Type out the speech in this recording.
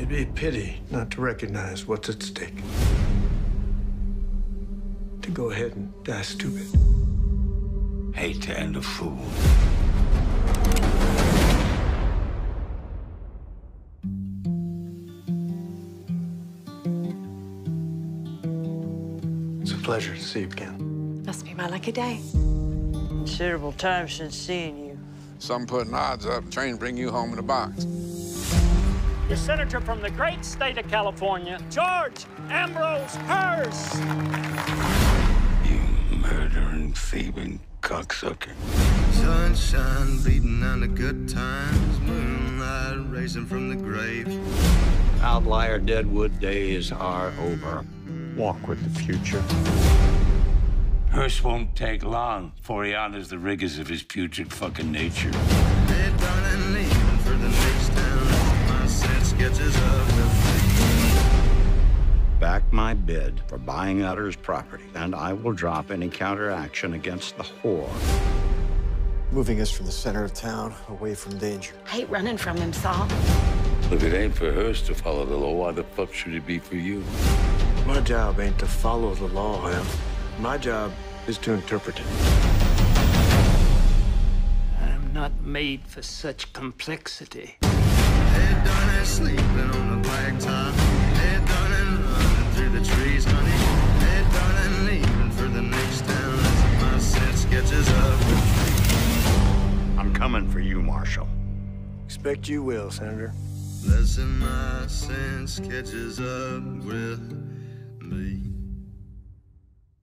It'd be a pity not to recognize what's at stake. To go ahead and die stupid. Hate to end a fool. It's a pleasure to see you again. Must be my lucky day. Considerable time since seeing you. Some putting odds up, train bring you home in a box. The senator from the great state of California, George Ambrose Hearst. You murdering, thieving cocksucker. Sunshine beating on the good times, moonlight racing from the grave. Outlier Deadwood days are over. Walk with the future. Hearst won't take long before he honors the rigors of his putrid fucking nature. My bid for buying Utter's property, and I will drop any counteraction against the whore. Moving us from the center of town, away from danger. I hate running from him, Sol. If it ain't for Hearst to follow the law, why the fuck should it be for you? My job ain't to follow the law, Em. My job is to interpret it. I'm not made for such complexity. Sketches of. I'm coming for you, Marshal. Expect you will, Senator. Lesson my sense catches up with.